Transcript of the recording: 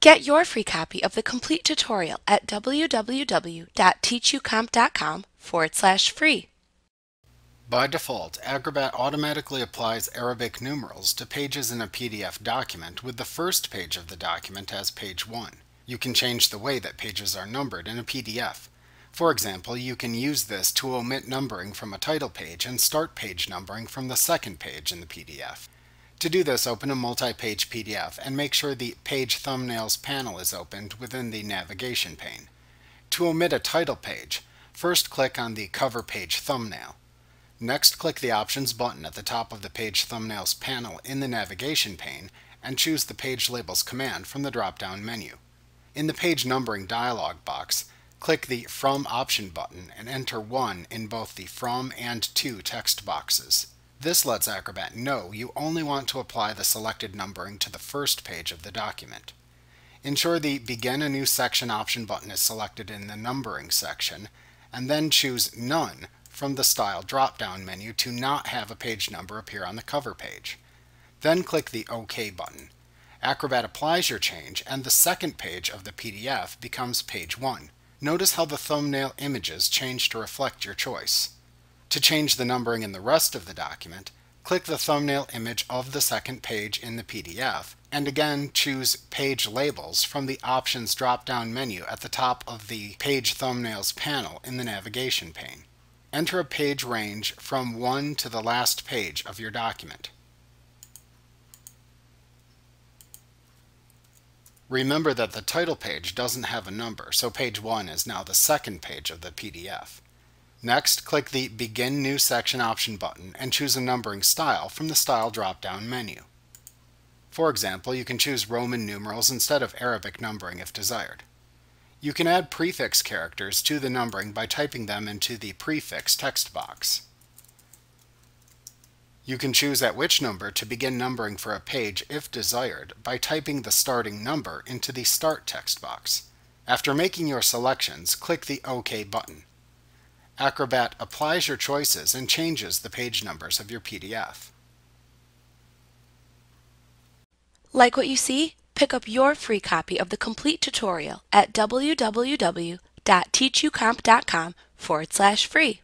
Get your free copy of the complete tutorial at www.teachucomp.com forward slash free. By default, Acrobat automatically applies Arabic numerals to pages in a PDF document with the first page of the document as page 1. You can change the way that pages are numbered in a PDF. For example, you can use this to omit numbering from a title page and start page numbering from the second page in the PDF. To do this, open a multi-page PDF and make sure the Page Thumbnails panel is opened within the navigation pane. To omit a title page, first click on the Cover Page thumbnail. Next, click the Options button at the top of the Page Thumbnails panel in the navigation pane and choose the Page Labels command from the drop-down menu. In the Page Numbering dialog box, click the From option button and enter 1 in both the From and To text boxes. This lets Acrobat know you only want to apply the selected numbering to the first page of the document. Ensure the Begin a New Section option button is selected in the Numbering section, and then choose None from the Style drop-down menu to not have a page number appear on the cover page. Then click the OK button. Acrobat applies your change, and the second page of the PDF becomes page 1. Notice how the thumbnail images change to reflect your choice. To change the numbering in the rest of the document, click the thumbnail image of the second page in the PDF, and again choose Page Labels from the Options drop-down menu at the top of the Page Thumbnails panel in the navigation pane. Enter a page range from 1 to the last page of your document. Remember that the title page doesn't have a number, so page 1 is now the second page of the PDF. Next, click the Begin New Section option button and choose a numbering style from the Style drop-down menu. For example, you can choose Roman numerals instead of Arabic numbering if desired. You can add prefix characters to the numbering by typing them into the prefix text box. You can choose at which number to begin numbering for a page if desired by typing the starting number into the Start text box. After making your selections, click the OK button. Acrobat applies your choices and changes the page numbers of your PDF. Like what you see? Pick up your free copy of the complete tutorial at www.teachucomp.com forward slash free.